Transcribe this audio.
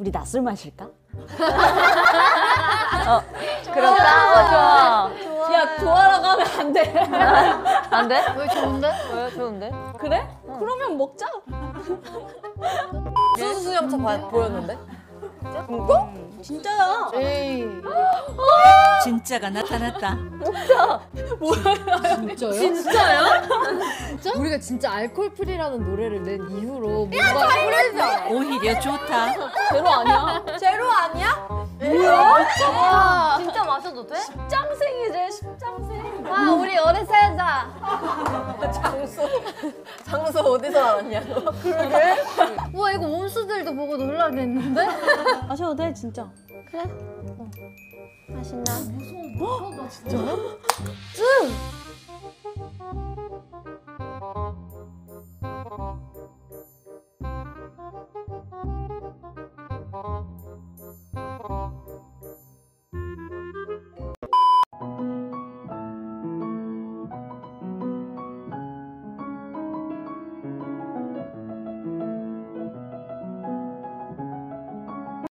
우리 낮술 마실까? 그럴까? 어, 좋아. 야 좋아라고 하면 안 돼. 안 돼? 왜 좋은데? 왜 좋은데? 그래? 그러면 먹자. 수수수염차 보였는데? 진짜야. 에이. 진짜가 나타났다. 진짜요? 진짜요? 진짜? 우리가 진짜 알콜 프리라는 노래를 낸 이후로 뭔가 오히려 좋다. 제로 아니야? 제로 아니야? 진짜 마셔도 돼? 십장생이지 십장생. 아, 우리 살자. 장소 장소 어디서 알았냐? 와 이거 몬스들도 보고 놀라겠는데? 마셔도 돼 진짜. 맛있나?